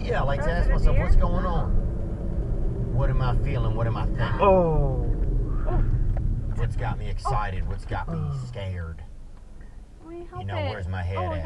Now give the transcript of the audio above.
Yeah, I like to ask myself, what's going on? What am I feeling? What am I thinking? Oh. What's got me excited? What's got me scared? You know, where's my head at?